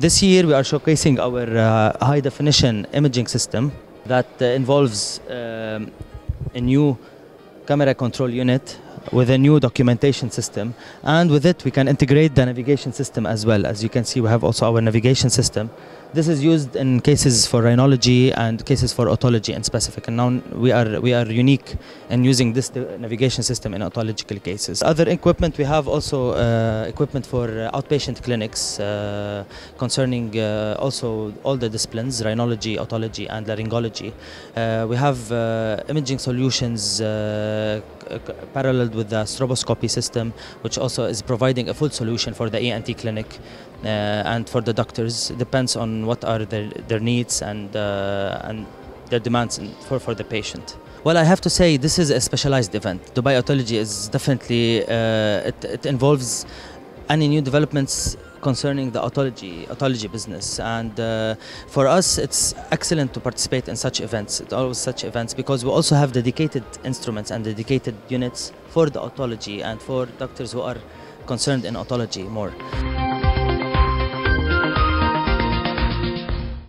This year we are showcasing our uh, high definition imaging system that uh, involves um, a new camera control unit with a new documentation system. And with it we can integrate the navigation system as well. As you can see we have also our navigation system this is used in cases for rhinology and cases for otology in specific. And now we are we are unique in using this navigation system in otological cases. Other equipment we have also uh, equipment for uh, outpatient clinics uh, concerning uh, also all the disciplines rhinology otology and laryngology. Uh, we have uh, imaging solutions paralleled with the stroboscopy system which also is providing a full solution for the ENT clinic and for the doctors depends on what are their, their needs and uh, and their demands for, for the patient. Well, I have to say this is a specialized event. Dubai Otology is definitely uh, it, it involves any new developments concerning the otology otology business and uh, for us it's excellent to participate in such events always such events because we also have dedicated instruments and dedicated units for the otology and for doctors who are concerned in otology more